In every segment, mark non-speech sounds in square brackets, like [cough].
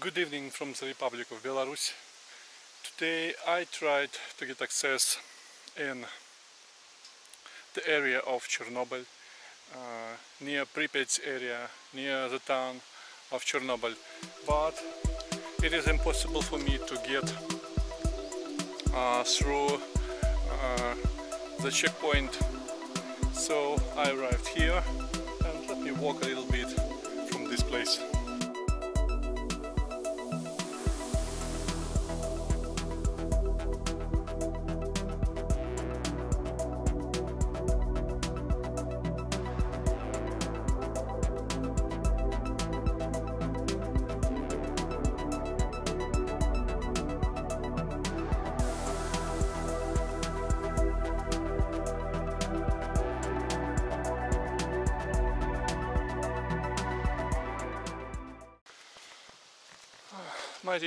Good evening from the Republic of Belarus. Today I tried to get access in the area of Chernobyl, uh, near Pripyat area, near the town of Chernobyl, but it is impossible for me to get uh, through uh, the checkpoint. So I arrived here and let me walk a little bit from this place.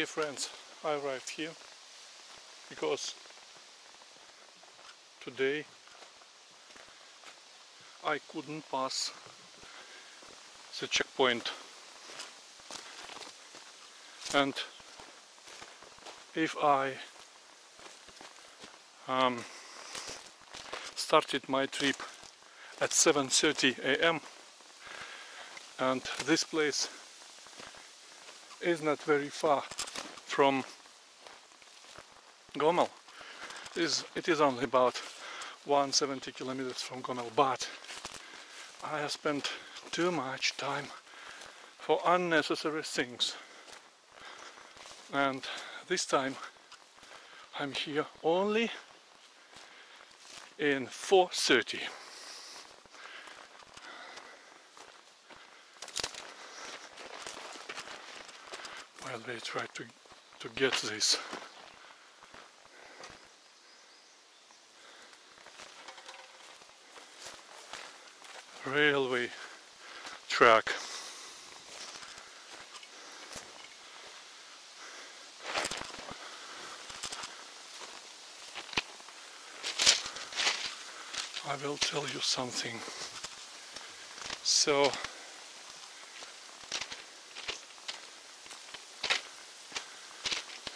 Friends, I arrived here because today I couldn't pass the checkpoint and if I um, started my trip at 7.30 a.m. and this place is not very far from Gomel. Is, it is only about 170 kilometers from Gomel, but I have spent too much time for unnecessary things. And this time I'm here only in 4.30. while they try to, to get this. Railway track. I will tell you something. So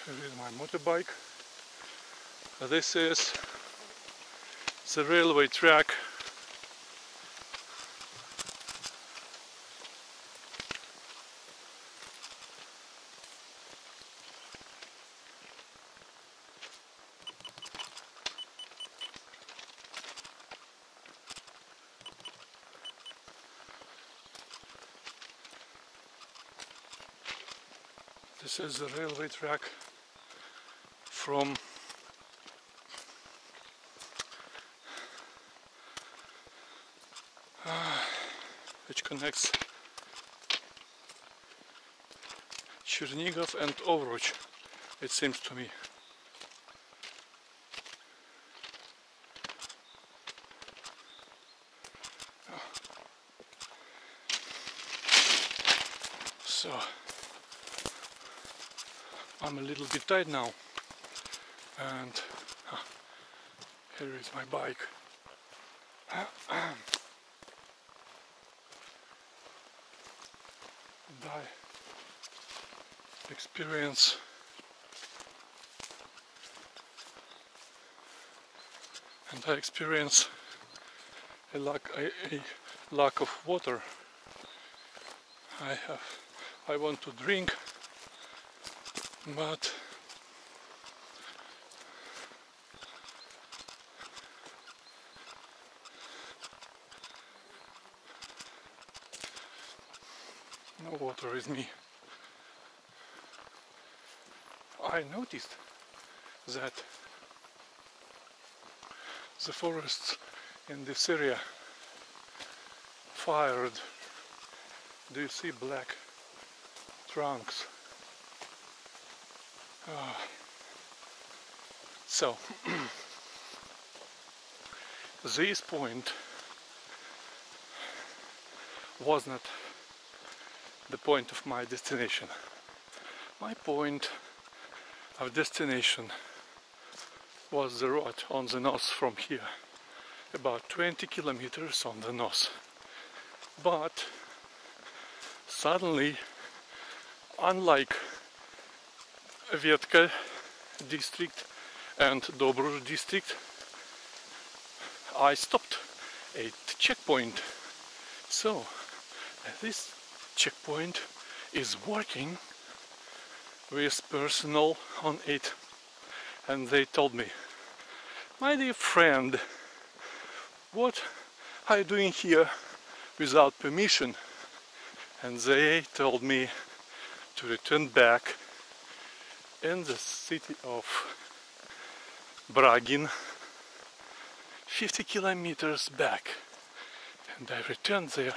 Here is my motorbike. Uh, this is the railway track. This is the railway track from uh, [sighs] which connects Chernigov and Ovruch it seems to me. So I'm a little bit tired now and uh, here is my bike. And I experience. And I experience a lack a, a lack of water. I have I want to drink but no with me. I noticed that the forests in this area fired. Do you see black trunks? Uh, so, [clears throat] this point was not the point of my destination. My point of destination was the road on the north from here, about 20 kilometers on the north. But suddenly, unlike Vetka district and Dobrush district I stopped at checkpoint so this checkpoint is working with personnel on it. And they told me my dear friend what are you doing here without permission? And they told me to return back in the city of Bragin 50 kilometers back. And I returned there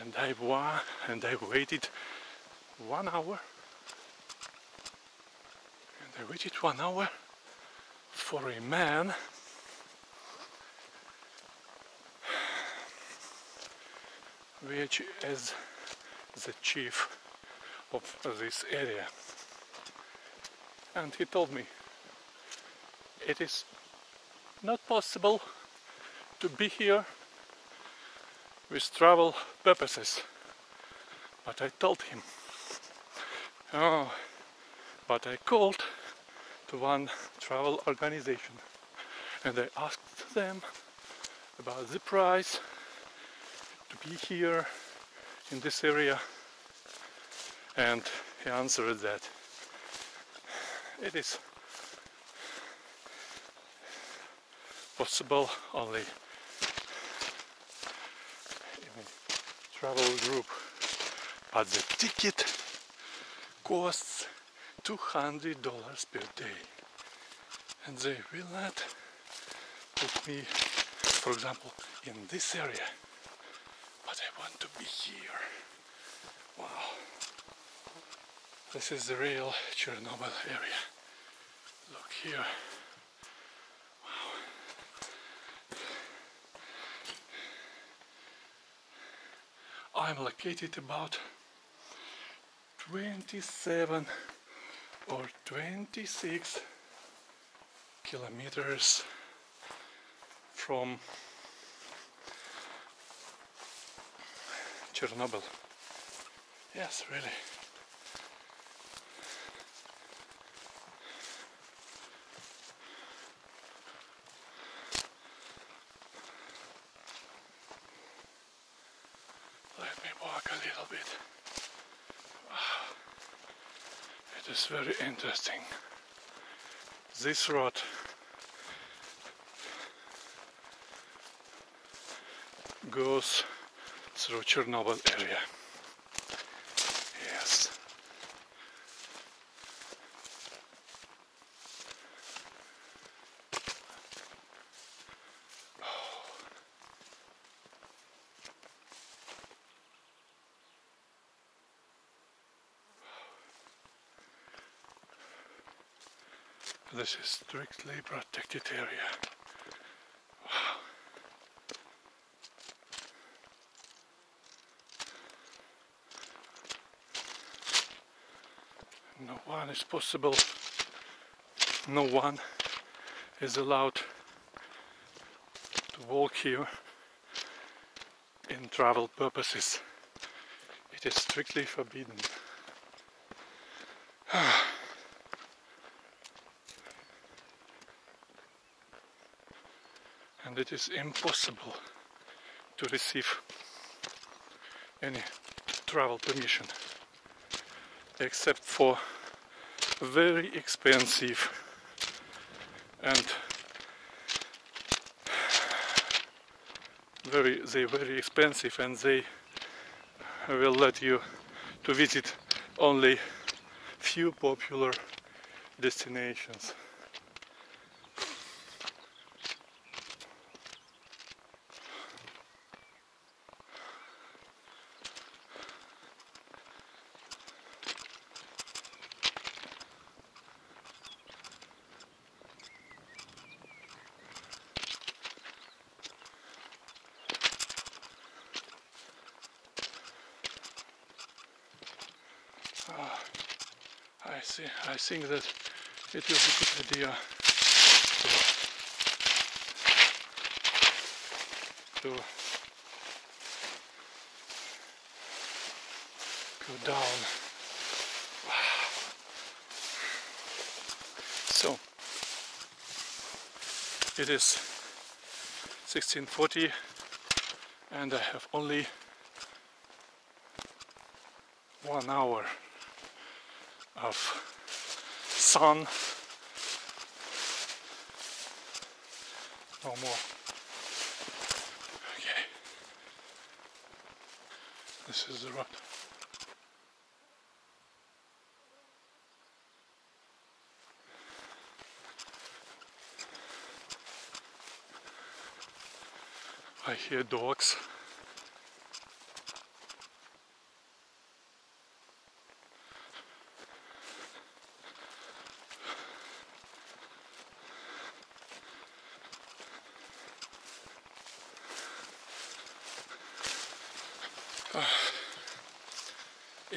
and I and I waited one hour. And I waited one hour for a man which is the chief of this area. And he told me it is not possible to be here with travel purposes. But I told him. Oh but I called to one travel organization and I asked them about the price to be here in this area and he answered that it is possible only in a travel group. But the ticket costs $200 per day. And they will not put me for example in this area. But I want to be here. Wow. This is the real Chernobyl area. Look here I'm located about 27 or 26 kilometers from Chernobyl. Yes, really. Let me walk a little bit. Wow. It is very interesting. This road goes through Chernobyl area. Yes. This is strictly protected area. no one is possible. No one is allowed to walk here in travel purposes. It is strictly forbidden it is impossible to receive any travel permission except for very expensive and very they very expensive and they will let you to visit only few popular destinations think that it is a good idea to, to go down. So it is 1640 and I have only one hour of sun no oh, more. Okay. This is the road I hear dogs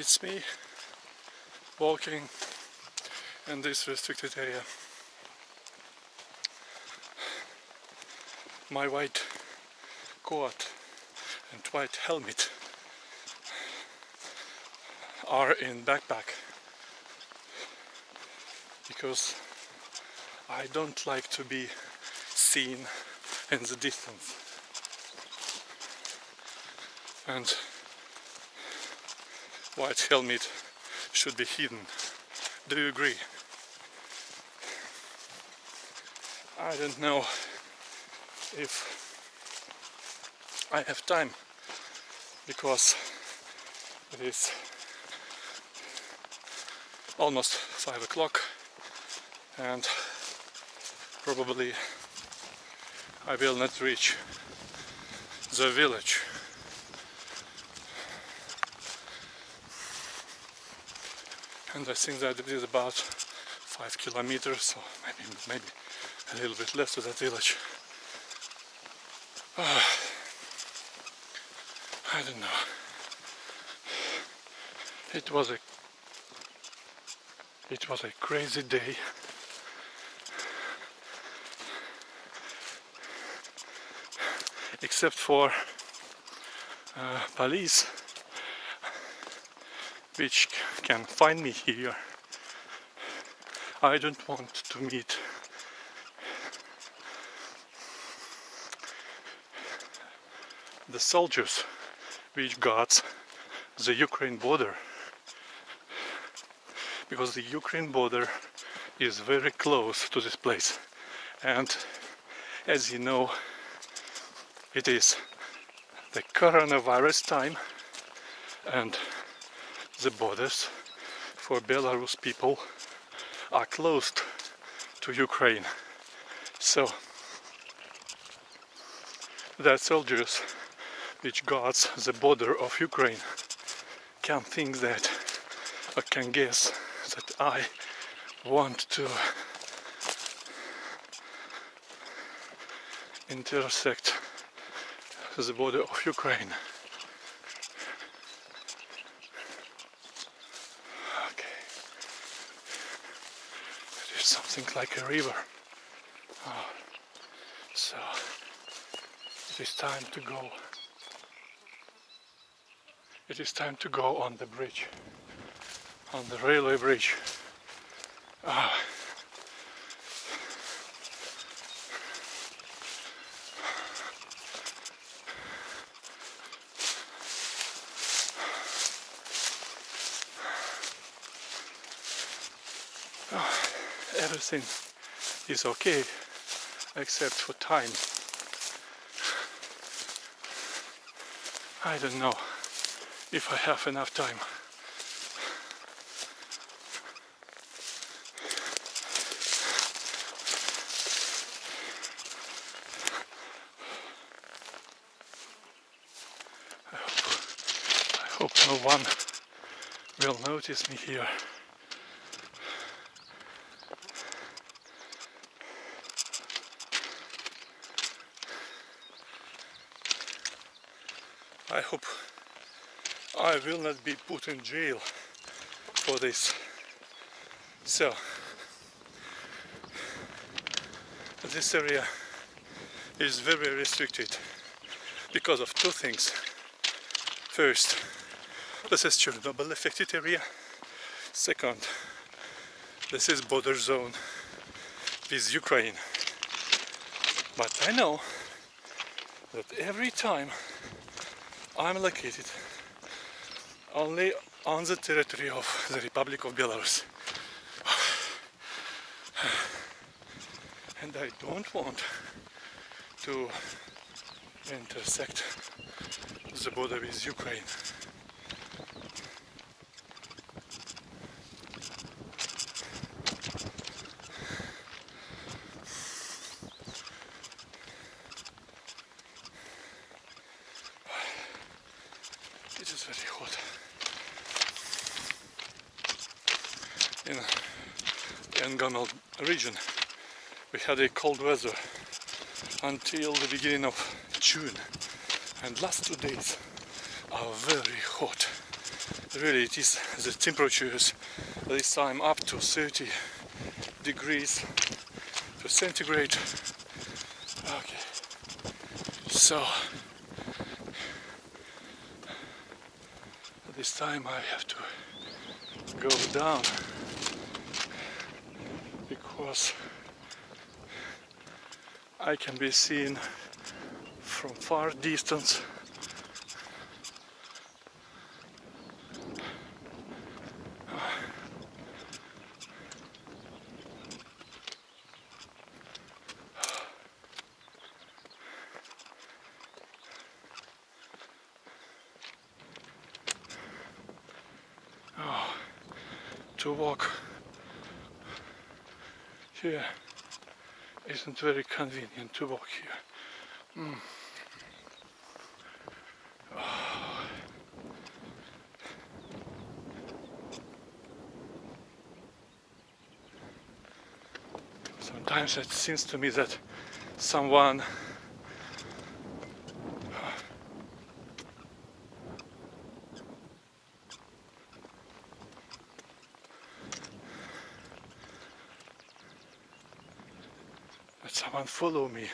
it's me walking in this restricted area. My white coat and white helmet are in backpack because I don't like to be seen in the distance and white helmet should be hidden. Do you agree? I don't know if I have time because it is almost five o'clock and probably I will not reach the village and I think that it is about five kilometers, so maybe maybe a little bit less to that village. Uh, I don't know. It was a it was a crazy day. Except for uh, police which can find me here. I don't want to meet the soldiers which guards the Ukraine border. Because the Ukraine border is very close to this place. And as you know it is the coronavirus time. And the borders for Belarus people are closed to Ukraine. So that soldiers which guards the border of Ukraine can think that or can guess that I want to intersect the border of Ukraine. Something like a river. Oh, so it is time to go. It is time to go on the bridge, on the railway bridge. Ah. Everything is okay except for time. I don't know if I have enough time. I hope, I hope no one will notice me here. Hope I will not be put in jail for this. So, this area is very restricted because of two things. First, this is Chernobyl affected area. Second, this is border zone with Ukraine. But I know that every time I'm located only on the territory of the Republic of Belarus. And I don't want to intersect the border with Ukraine. It is very hot. In Region, we had a cold weather until the beginning of June, and last two days are very hot. Really, it is the temperatures this time up to 30 degrees to centigrade. Okay, so this time I have to go down because I can be seen from far distance to walk here isn't very convenient to walk here. Mm. Sometimes it seems to me that someone that someone follow me.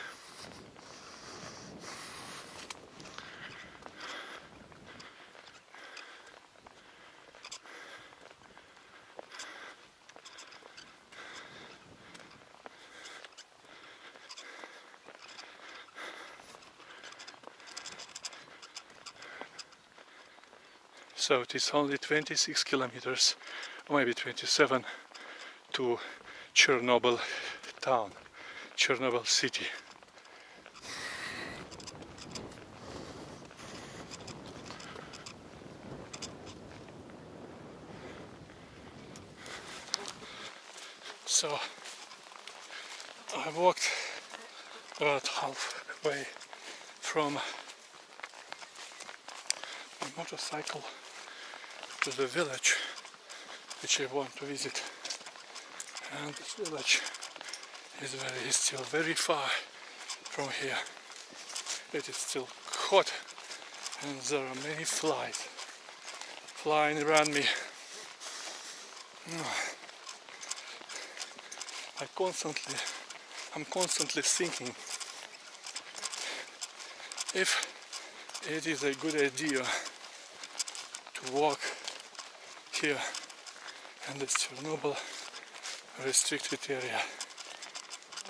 So it is only 26 kilometers, or maybe 27, to Chernobyl town, Chernobyl city. So I walked about halfway from my motorcycle to the village which I want to visit. And this village is very is still very far from here. It is still hot and there are many flies flying around me. Ah. I constantly I'm constantly thinking if it is a good idea to walk here in this Chernobyl restricted area.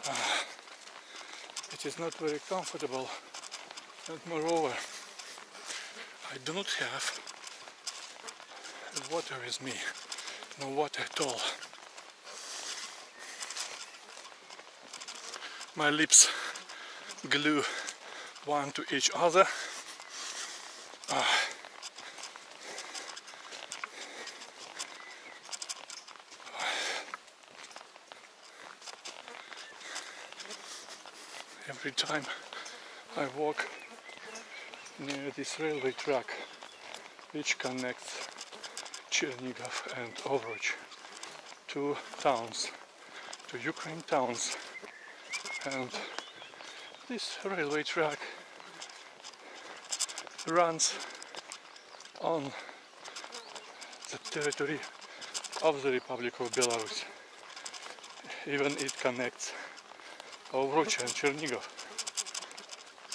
Uh, [sighs] it is not very comfortable and moreover I do not have water with me, no water at all. My lips glue one to each other. Every time I walk near this railway track which connects Chernigov and Ovruch two towns, to Ukraine towns and this railway track runs on the territory of the Republic of Belarus. Even it connects Ovruch and Chernigov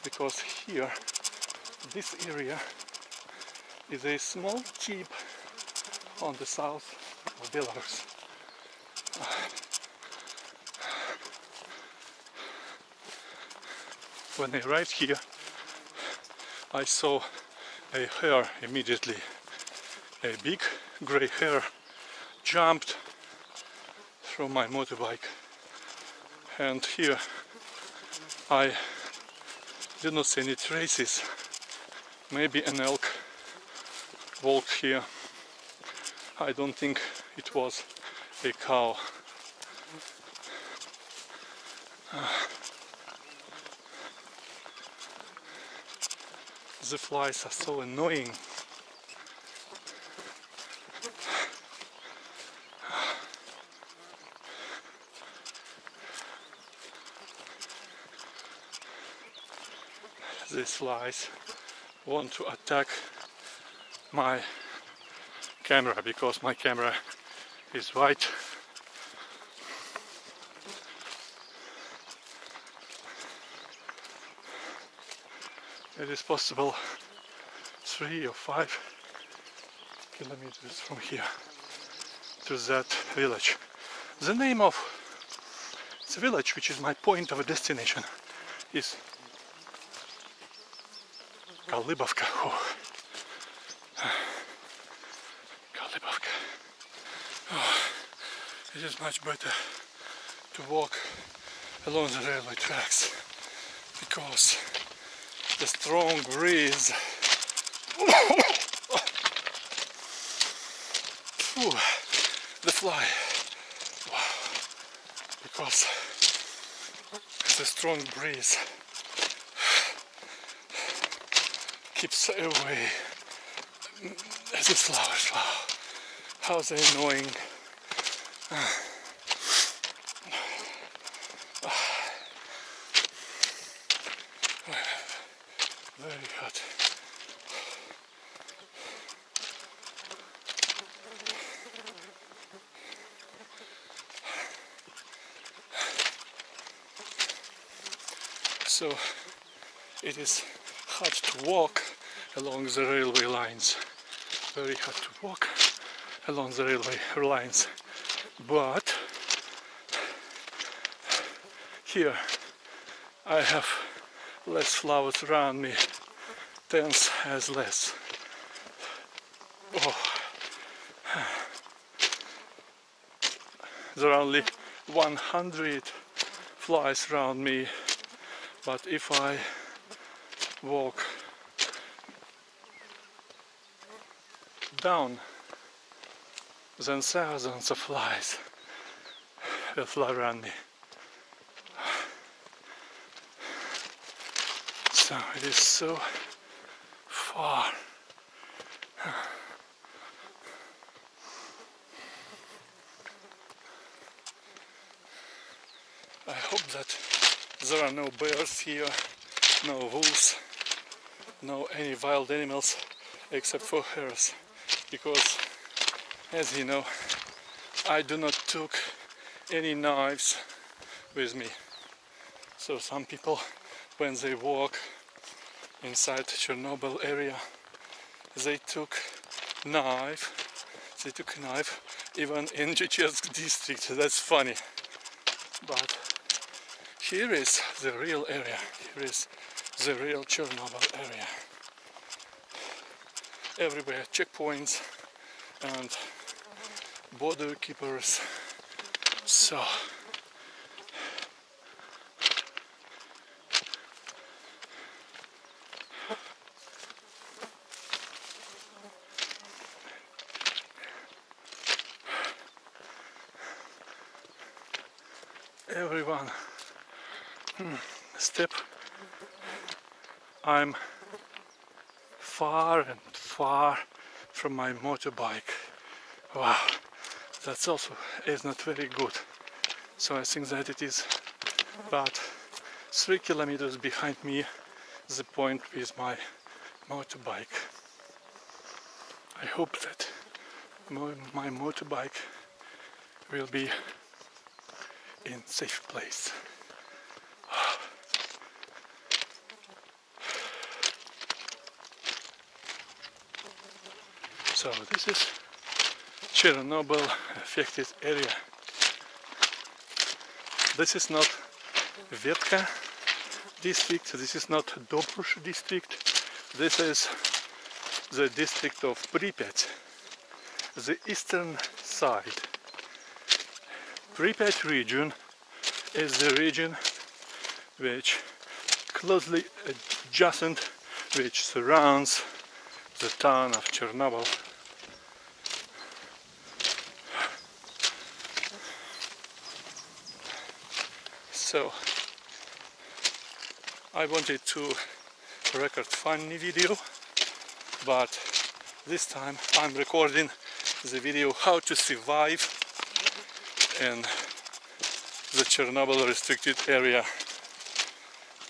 because here this area is a small tip on the south of Belarus. when I arrived here, I saw a hare immediately. A big gray hare jumped from my motorbike and here I did not see any traces. Maybe an elk walked here. I don't think it was a cow. The flies are so annoying. These want to attack my camera because my camera is white it is possible three or five kilometers from here to that village. The name of the village, which is my point of destination, is Kalibovka. Oh. Kalibovka. Oh. It is much better to walk along the railway tracks because the strong breeze Ooh, the fly wow. because the strong breeze keeps eh, away the flowers wow. how they annoying very hot so it is hard to walk along the railway lines. Very hard to walk along the railway lines. But here I have less flowers around me tents has less. Oh. there are only 100 flies around me but if I walk down. Then thousands of flies. Will fly around me. So it is so far. I hope that there are no bears here, no wolves, no any wild animals except for hares because as you know I do not took any knives with me. So some people when they walk inside Chernobyl area they took knife they took knife even in Chechersk district. That's funny. But here is the real area. Here is the real Chernobyl area everywhere checkpoints and border keepers. So everyone hmm, step. I'm far and far from my motorbike. Wow that's also is not very good. So I think that it is about three kilometers behind me the point with my motorbike. I hope that my, motorbike will be in safe place. So this is Chernobyl affected area. This is not Vetka district. This is not Dobrush district. This is the district of Pripyat, the eastern side. Pripyat region is the region which closely adjacent, which surrounds the town of Chernobyl. So I wanted to record funny video but this time I'm recording the video how to survive in the Chernobyl restricted area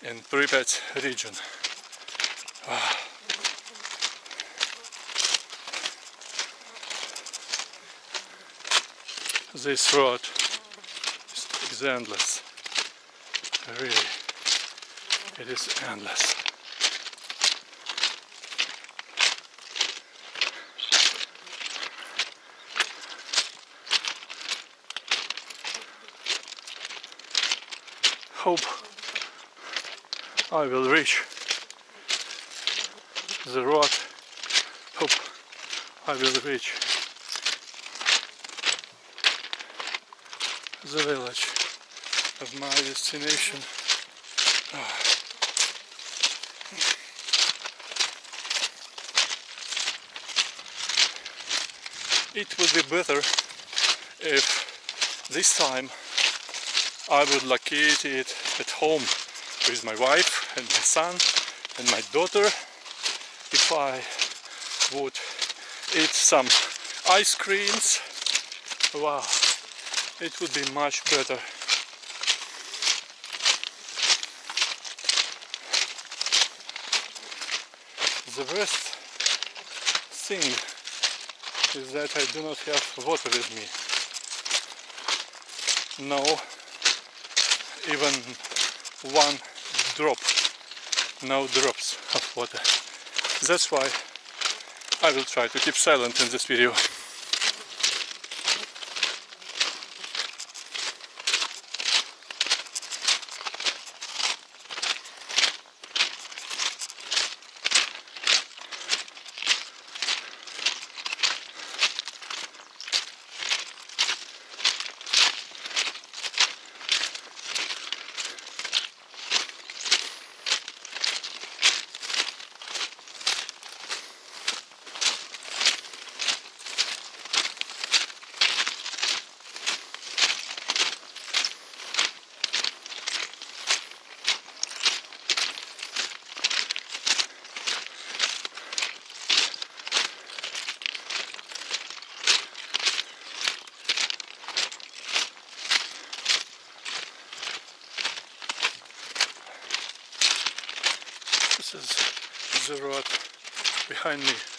in Pripyat region. Ah. This road is endless. Really, it is endless. Hope I will reach the road. Hope I will reach the village of my destination. Ah. It would be better if this time I would locate it at home with my wife and my son and my daughter. If I would eat some ice creams, wow, it would be much better. The worst thing is that I do not have water with me. No, even one drop, no drops of water. That's why I will try to keep silent in this video. This is the road behind.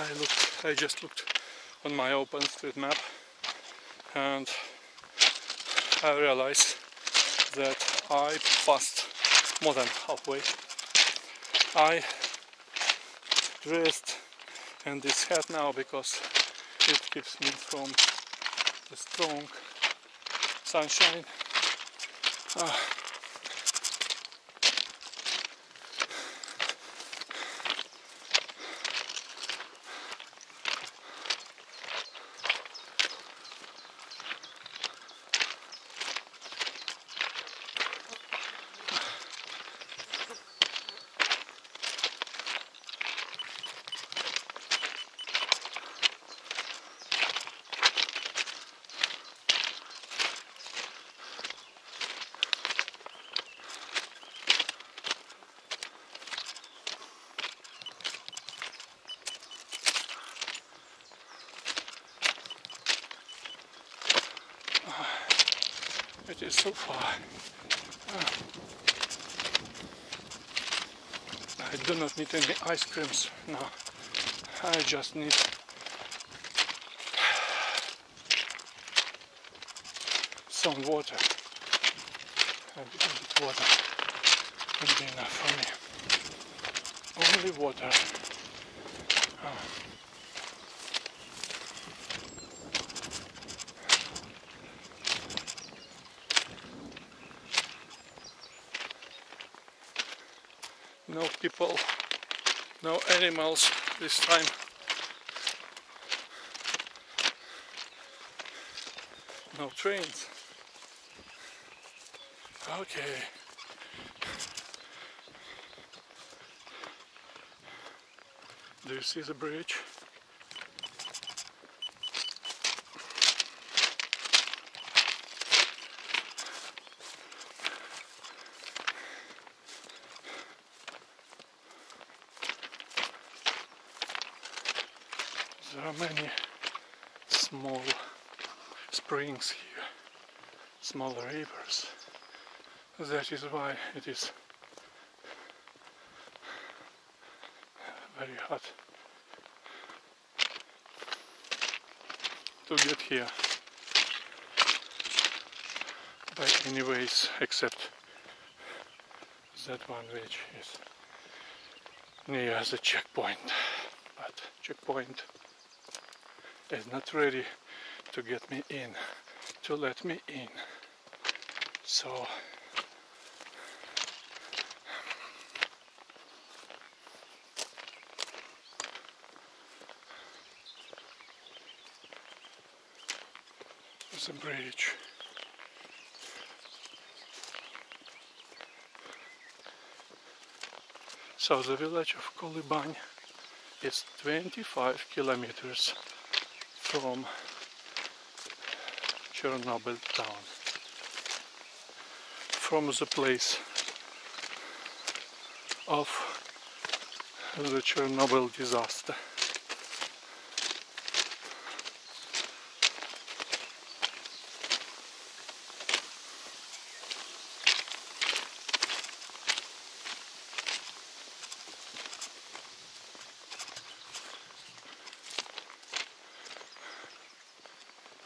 I looked, I just looked on my OpenStreetMap and I realized that I passed more than halfway. I dressed in this hat now because it keeps me from the strong sunshine. Uh, It is so far. I do not need any ice creams now. I just need some water. A bit water will be enough for me. Only water. Ah. No people, no animals this time. No trains. Okay. Do you see the bridge? Many small springs here, small rivers. That is why it is very hot to get here by any ways except that one which is near the checkpoint but checkpoint is not ready to get me in to let me in so the bridge. So the village of Kolyban is 25 kilometers from Chernobyl town. From the place of the Chernobyl disaster.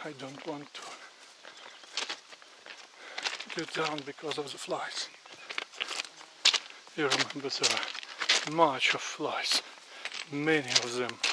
I don't want to get down because of the flies. You remember there are much of flies, many of them.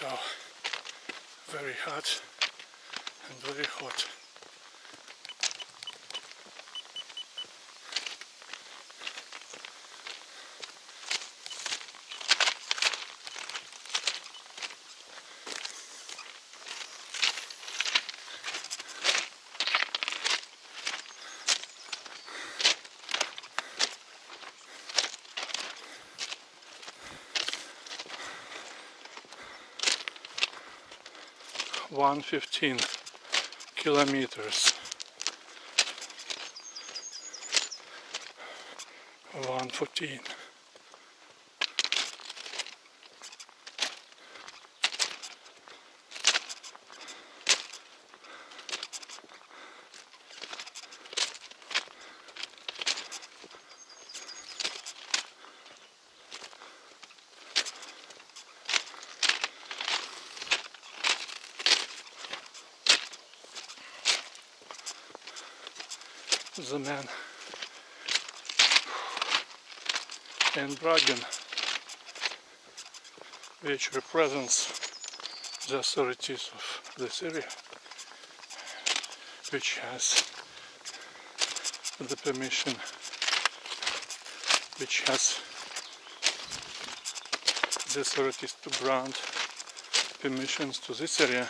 So very hot and very hot. 115 kilometers. 114 dragon which represents the authorities of this area which has the permission which has the authorities to grant permissions to this area.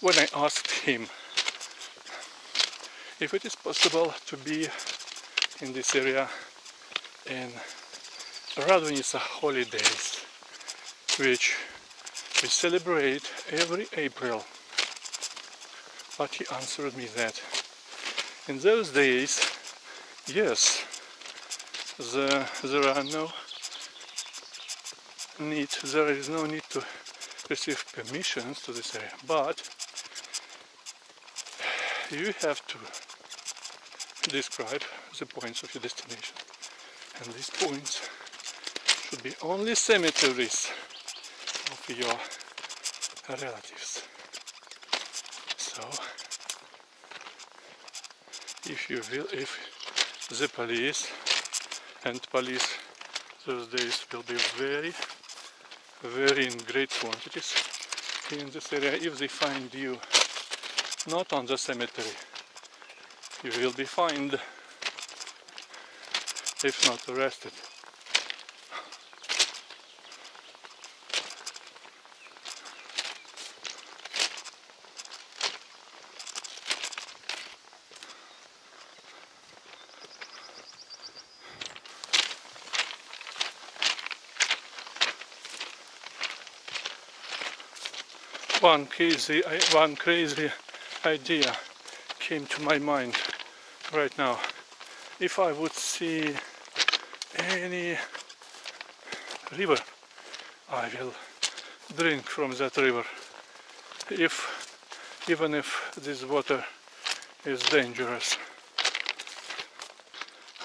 When I asked him if it is possible to be in this area in Radunitsa holidays which we celebrate every April but he answered me that in those days yes the, there are no need there is no need to receive permissions to this area but you have to describe the points of your destination and these points should be only cemeteries of your relatives. So if you will if the police and police those days will be very very in great quantities in this area. If they find you not on the cemetery you will be fined if not arrested. One crazy one crazy idea came to my mind right now. If I would see any river I will drink from that river. If even if this water is dangerous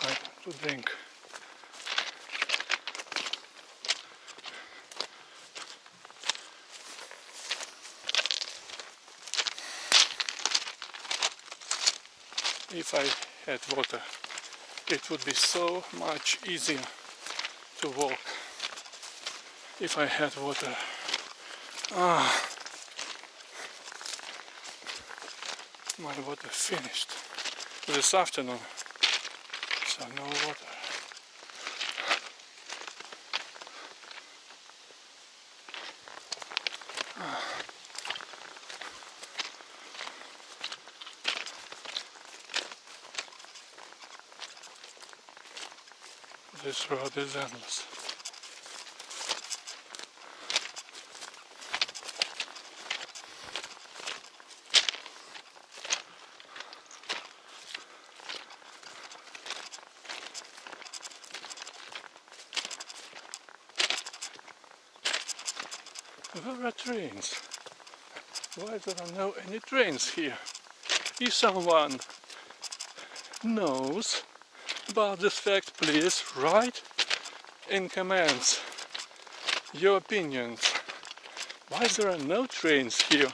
I want to drink. If I had water it would be so much easier to walk if I had water. Ah. My water finished this afternoon so no water This road is endless. Where are trains? Why there are no any trains here? If someone knows about this fact, please write in comments your opinions. Why there are no trains here?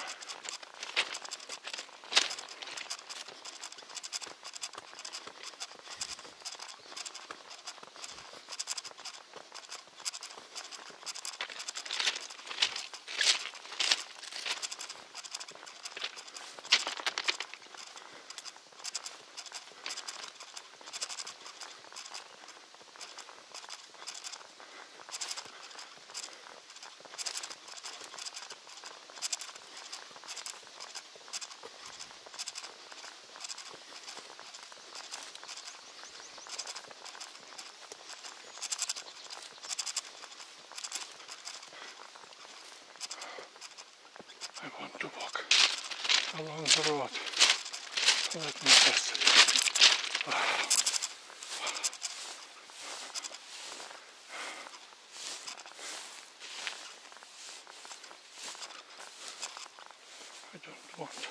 I want to walk along the road. Let me test it. I don't want.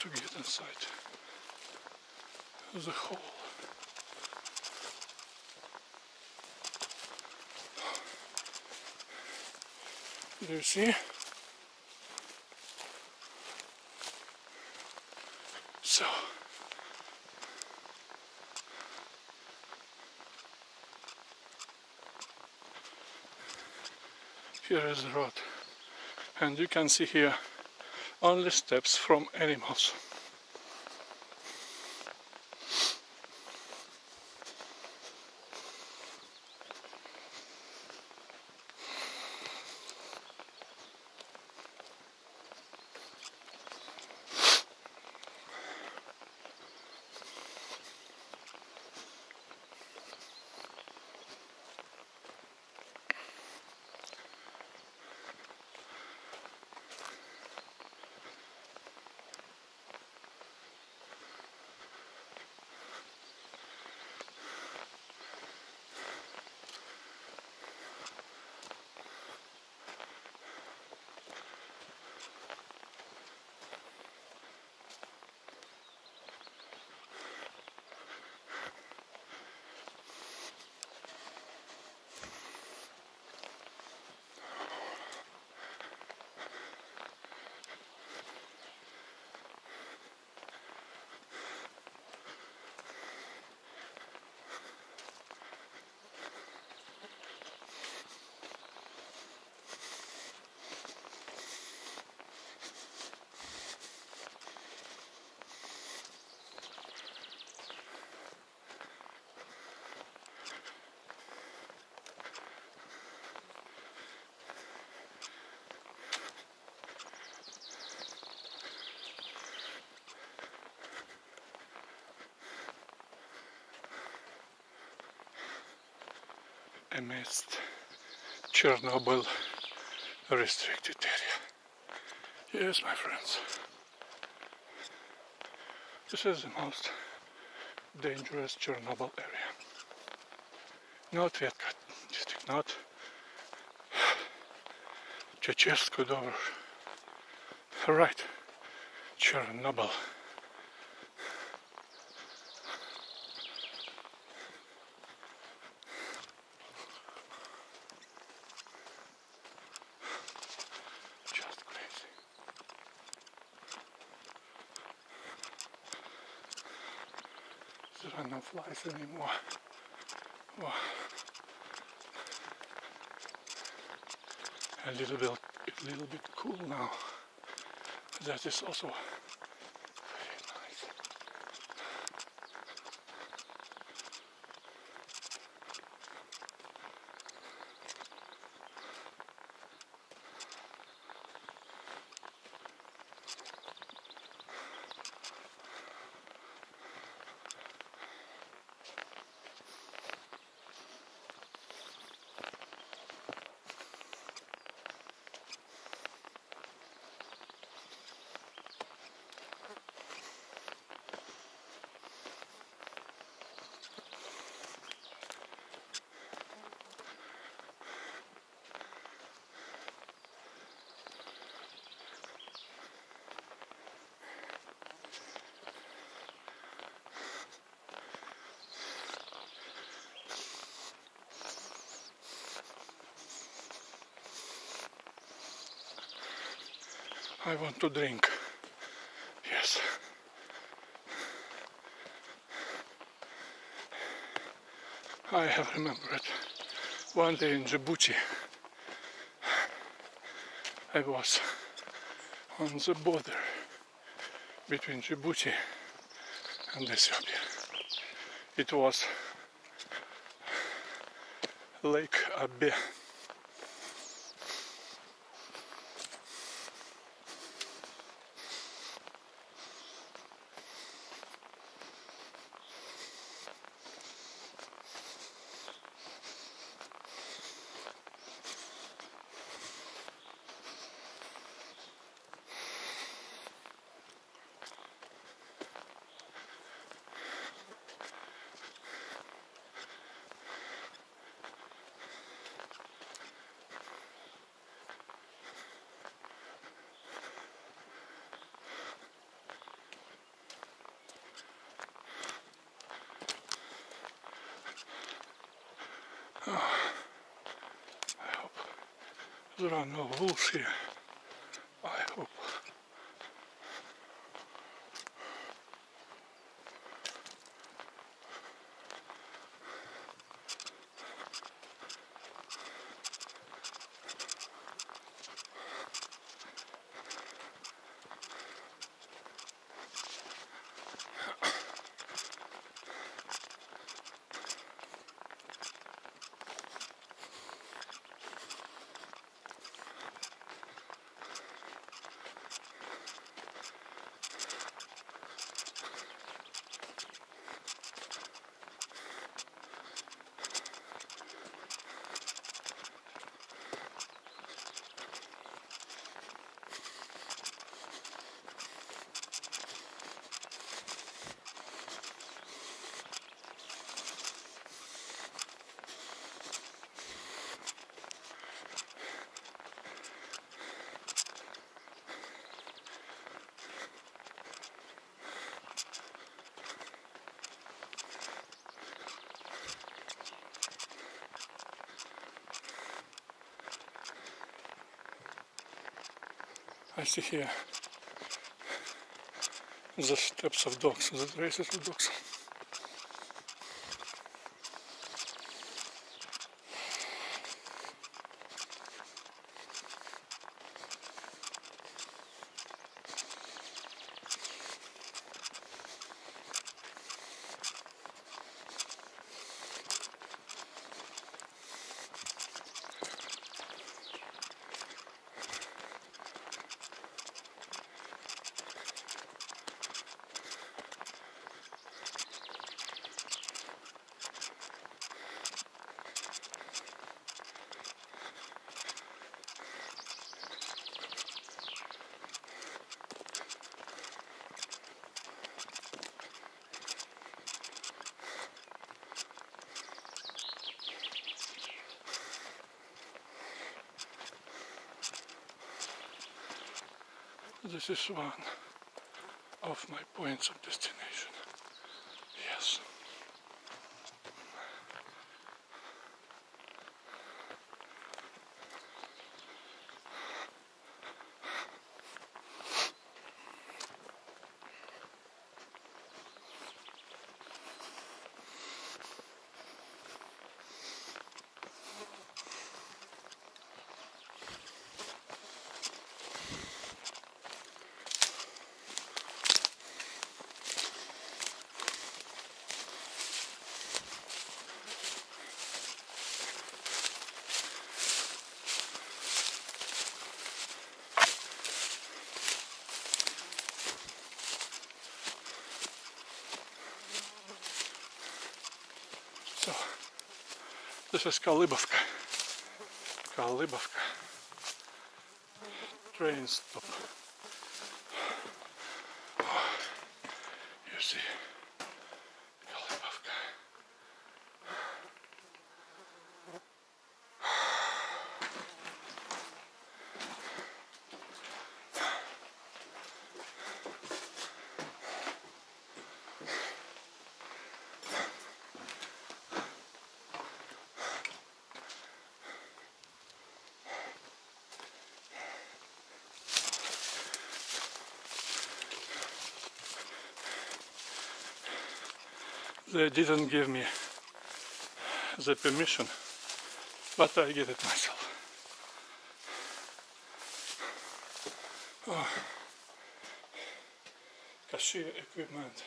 To get inside the hole. Do you see? So here is the road and you can see here only steps from animals. Amidst Chernobyl restricted area. Yes, my friends. This is the most dangerous Chernobyl area. Not Vetka district, not [sighs] Chechevskoye Dobro. Right, Chernobyl. Just crazy. There no anymore. Wow. A little bit, a little bit cool now. That is also I want to drink. Yes. I have remembered one day in Djibouti. I was on the border between Djibouti and Ethiopia. It was Lake Abe. There are no wolves here. I see here. The steps of this is one of my points of destination. Yes. So, this is Kalibovka. Kalibovka. Train stop. They didn't give me the permission, but I get it myself. Oh. Cashier equipment.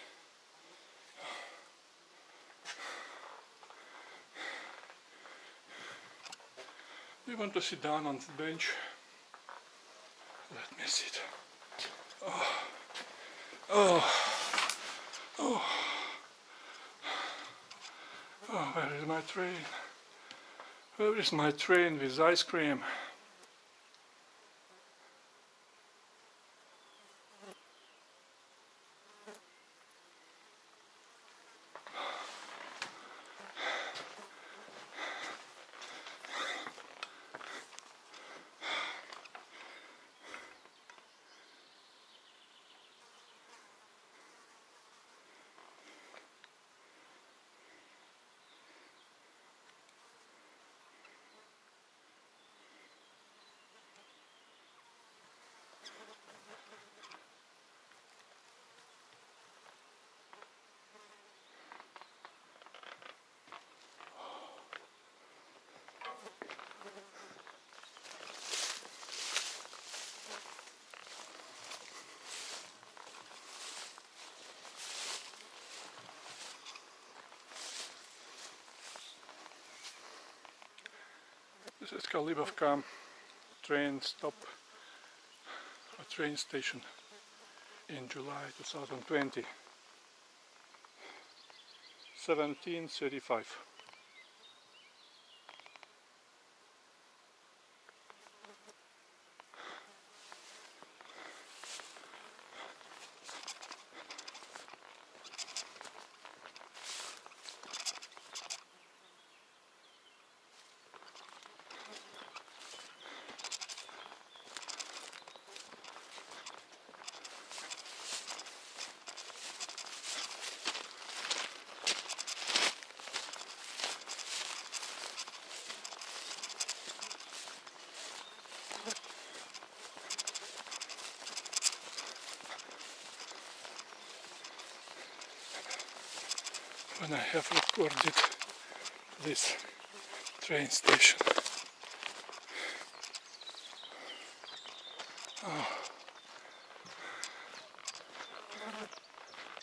Do you want to sit down on the bench? Let me sit. Oh. Oh. Oh. Oh, where is my train? Where is my train with ice cream? This is Kalibovka train stop, a train station in July 2020. 1735. when I have recorded this train station. Oh.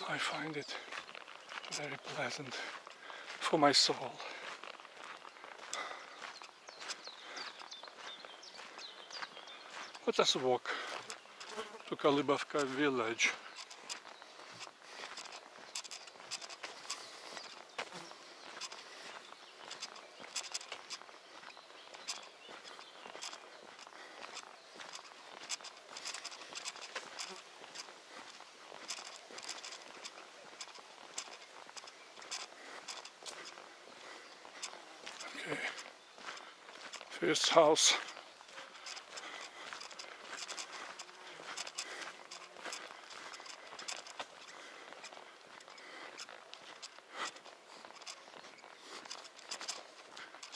I find it very pleasant for my soul. Let us walk to Kalibovka village. this house.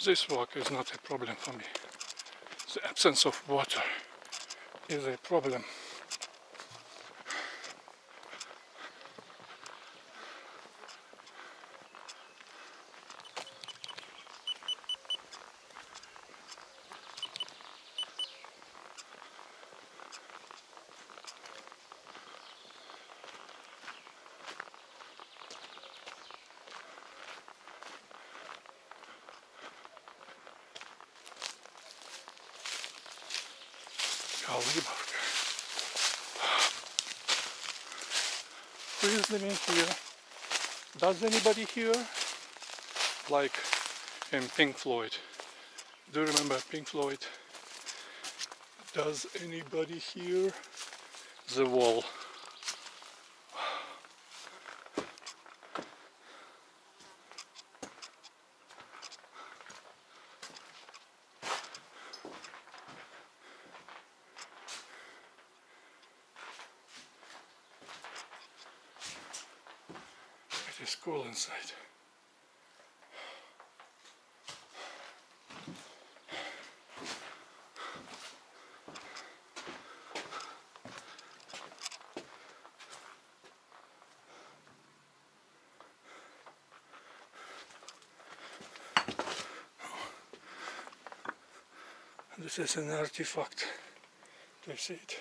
This walk is not a problem for me. The absence of water is a problem. Who is living here? Does anybody here? Like in Pink Floyd. Do you remember Pink Floyd? Does anybody hear the wall? It is cool inside. This is an artifact. You see it?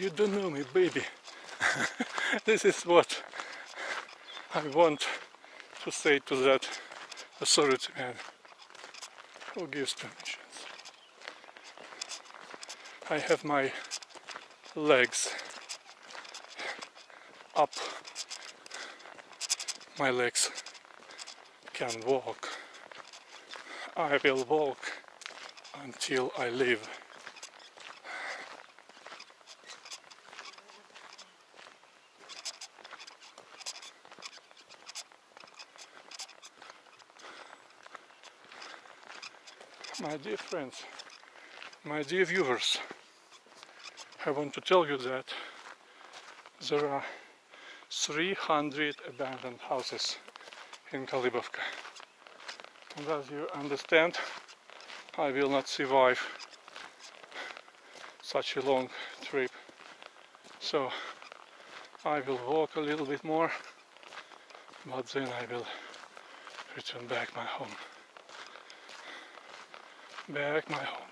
You don't know me, baby. [laughs] this is what I want to say to that authority man who gives permissions. I have my legs up. My legs can walk. I will walk until I live. My dear friends, my dear viewers, I want to tell you that there are 300 abandoned houses in Kalibovka. And as you understand, I will not survive such a long trip. So I will walk a little bit more, but then I will return back my home back my home.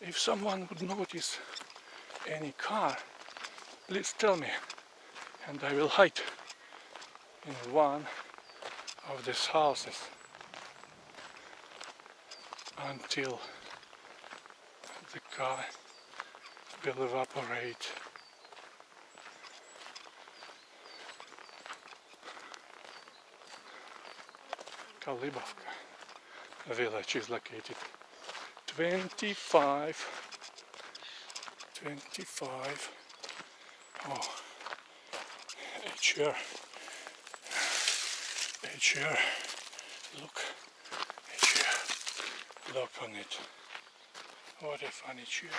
If someone would notice any car please tell me and I will hide in one of these houses until the car will evaporate. Kalibovka village is located 25 25 oh. A chair. A chair. Look. A chair. Look on it. What a funny chair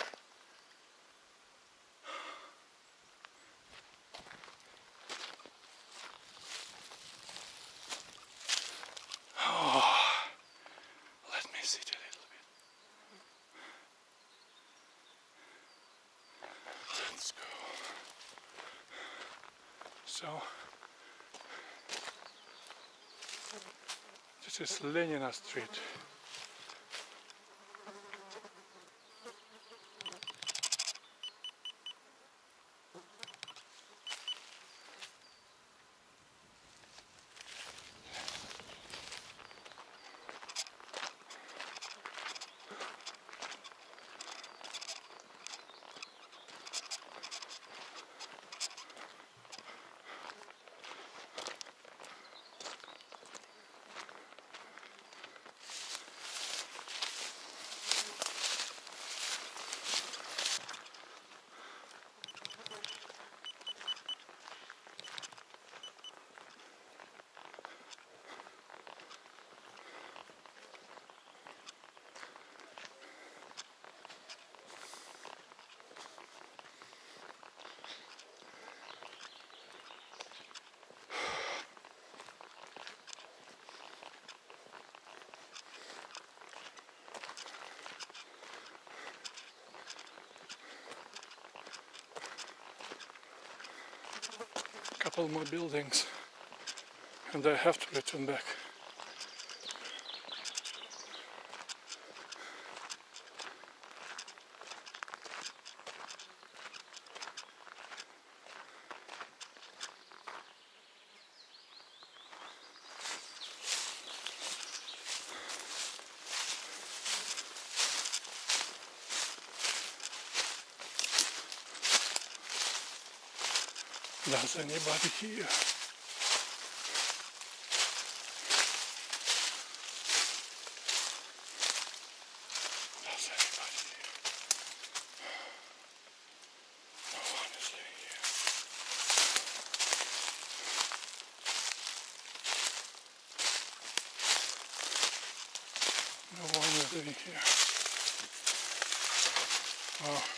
Oh, let me sit a little bit. Let's go. So, this is Lenina Street. Couple more buildings and I have to return back. Does anybody here? No one is living here. Oh.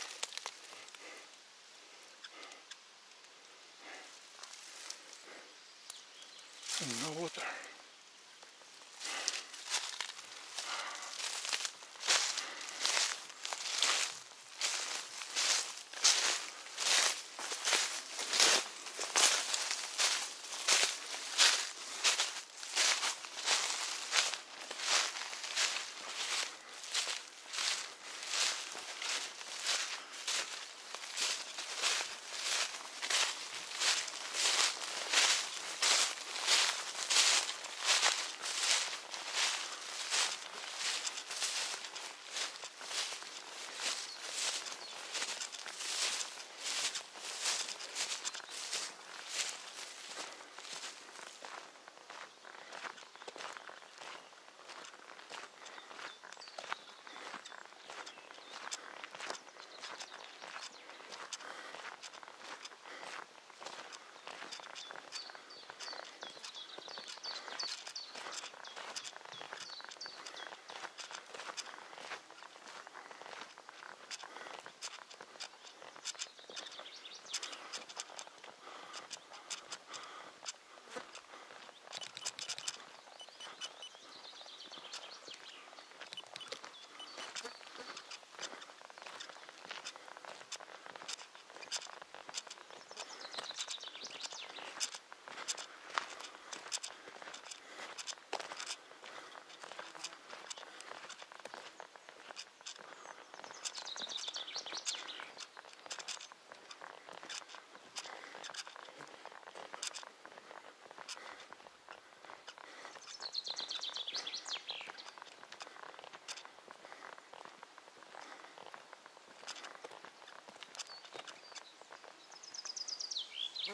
Oh.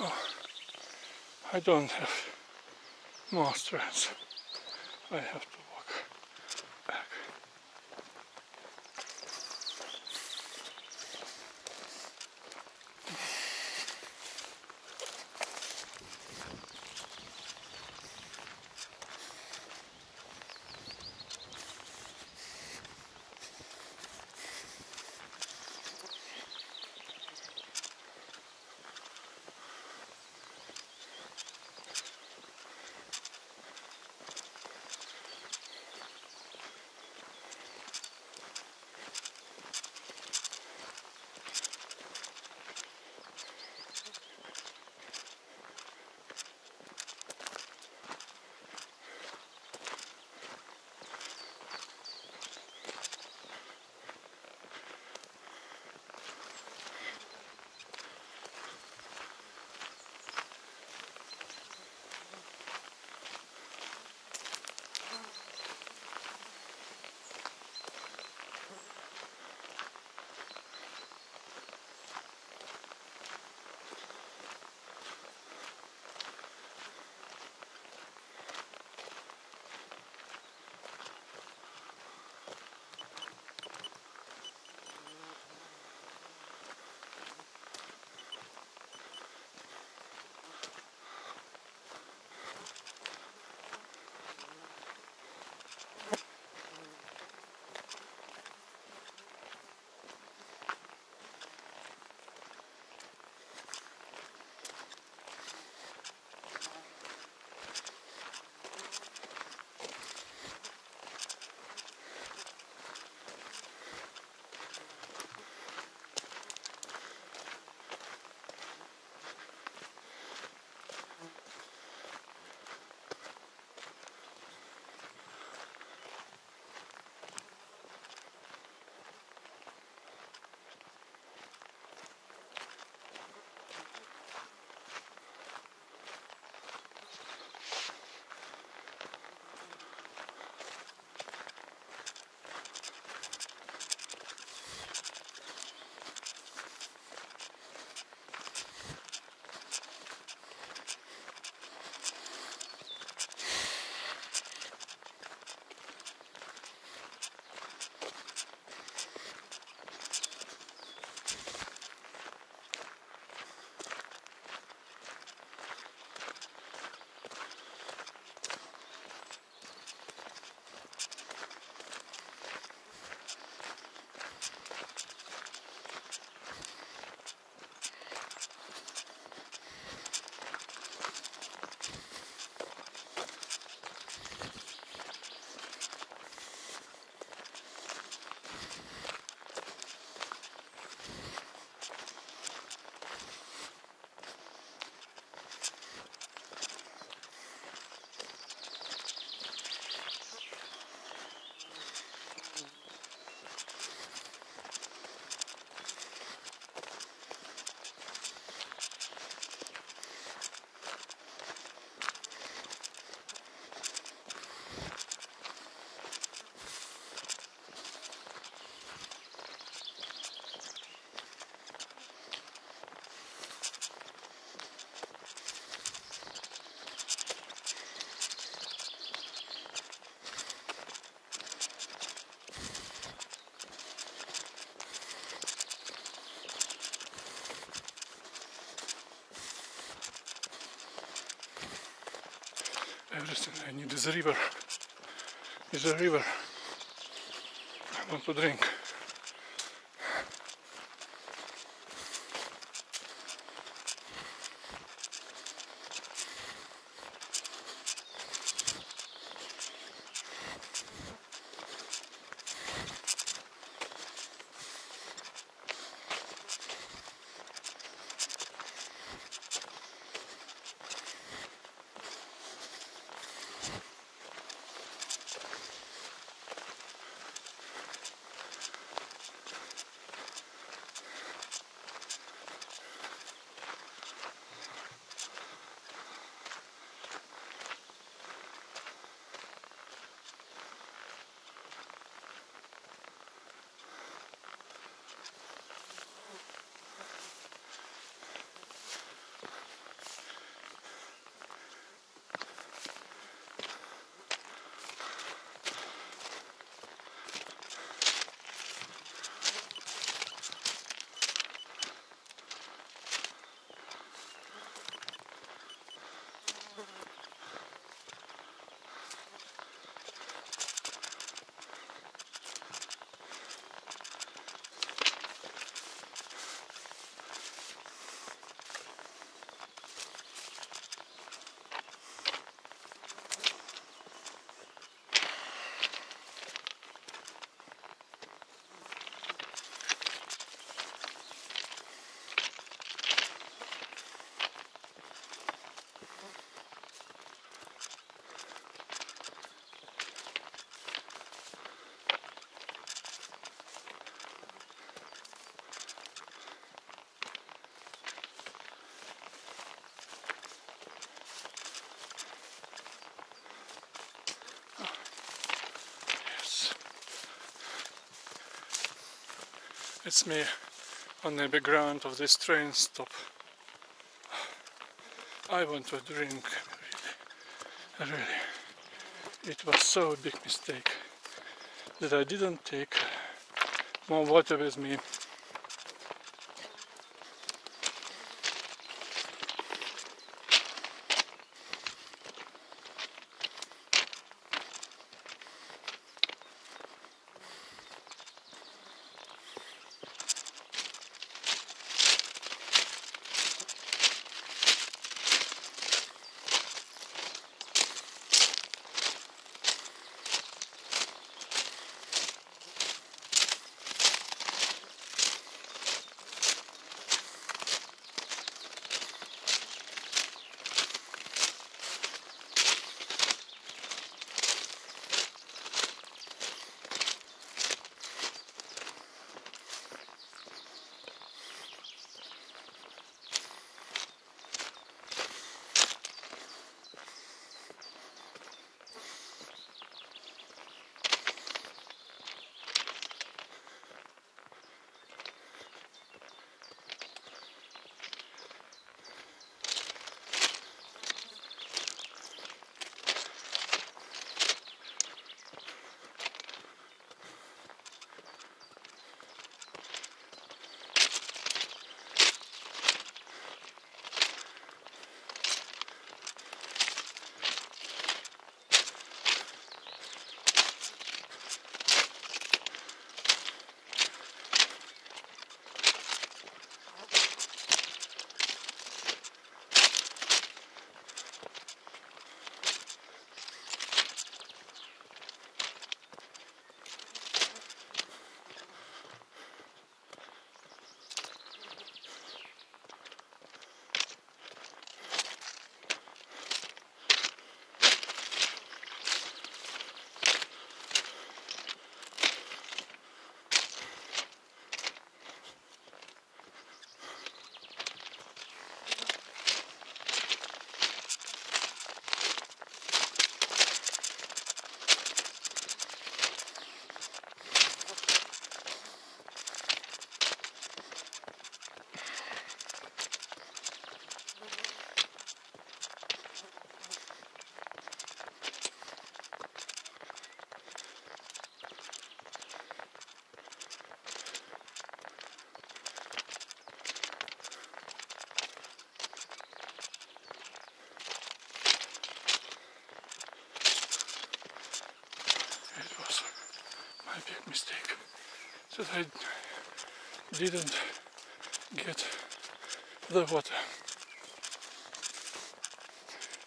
Oh, I don't have masters. I have to everything I need is a river. Is a river. I want to drink. It's me on the background of this train stop. I want to drink, really. really. It was so big mistake that I didn't take more water with me. Mistake that I didn't get the water,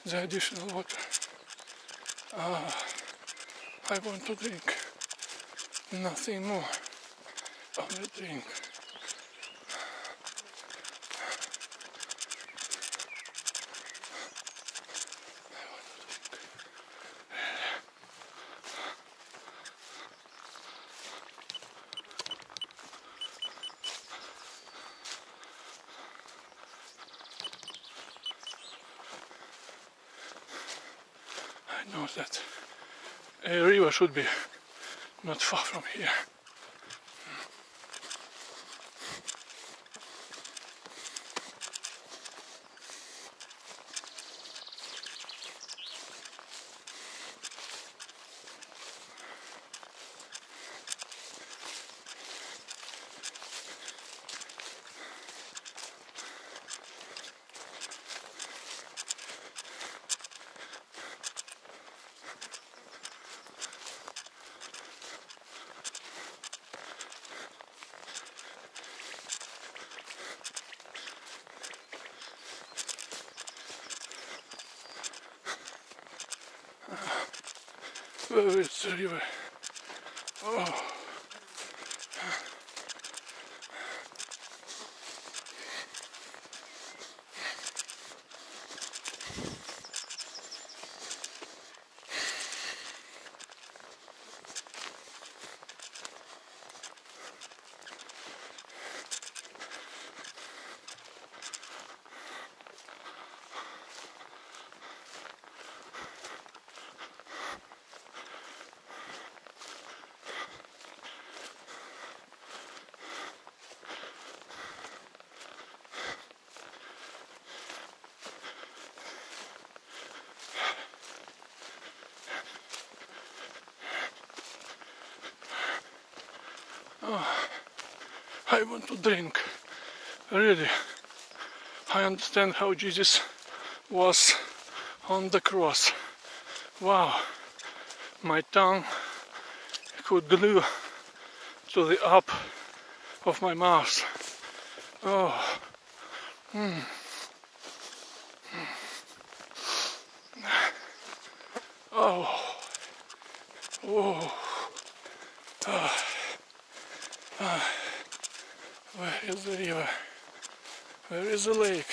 the additional water. Ah, I want to drink nothing more, only drink. I know that a river should be not far from here. I want to drink. Really. I understand how Jesus was on the cross. Wow. My tongue could glue to the up of my mouth. Oh. Mm. Oh. Oh. Ah. Ah. Where is the river? Where is the lake?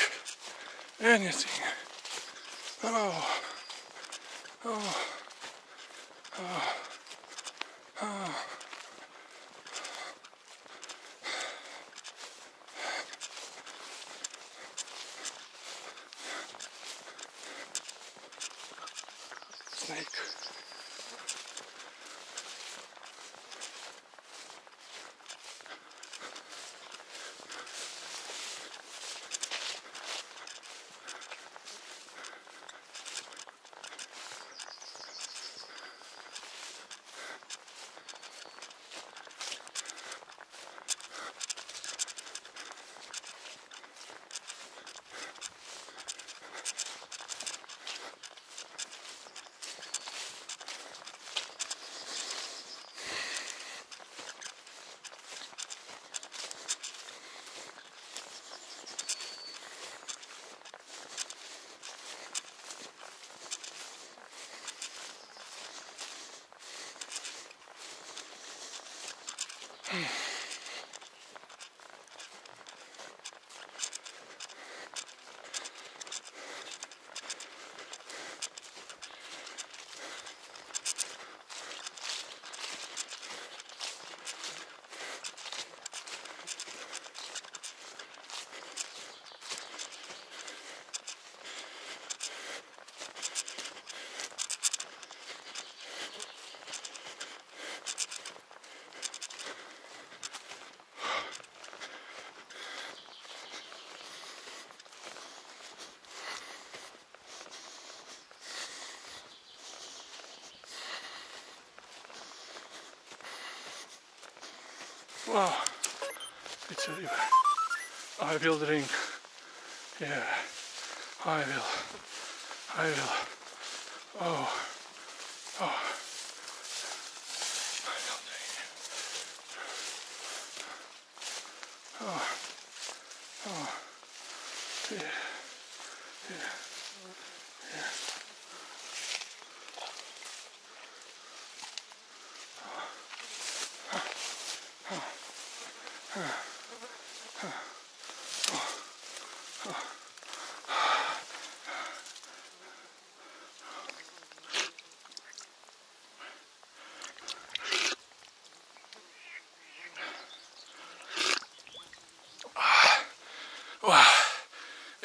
Anything. Wow, it's a river. I will drink. Yeah, I will. I will. Oh,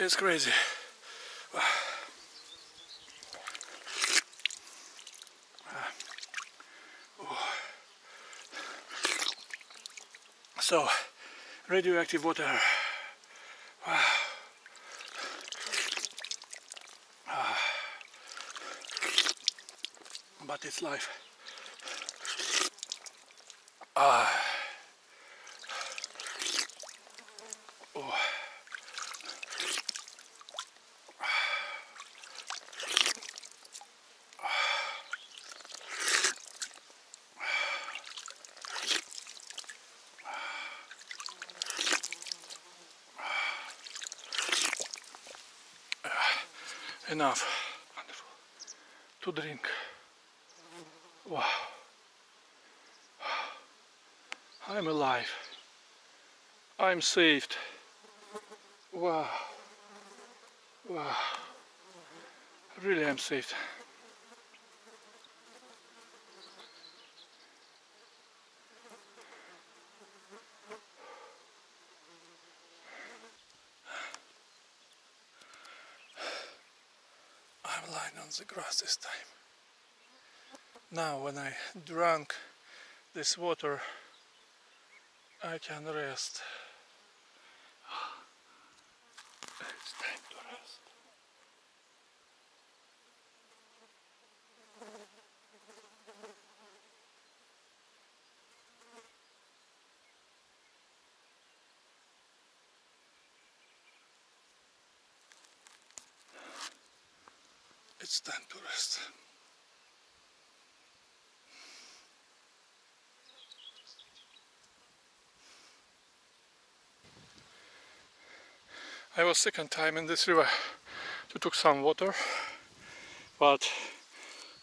it's crazy. So, radioactive water. But it's life. Ah. Enough. Wonderful. To drink. Wow. I'm alive. I'm saved. Wow. Wow. Really i'm saved I'm lying on the grass this time. Now when I drank this water I can rest. I was second time in this river to took some water but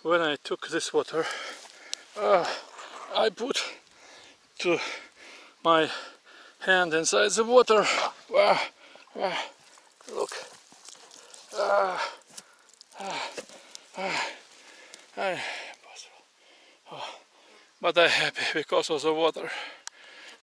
when I took this water uh, I put to my hand inside the water. Look. Uh, uh, uh, impossible. Oh, but I'm happy because of the water